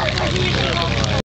Oh, my God.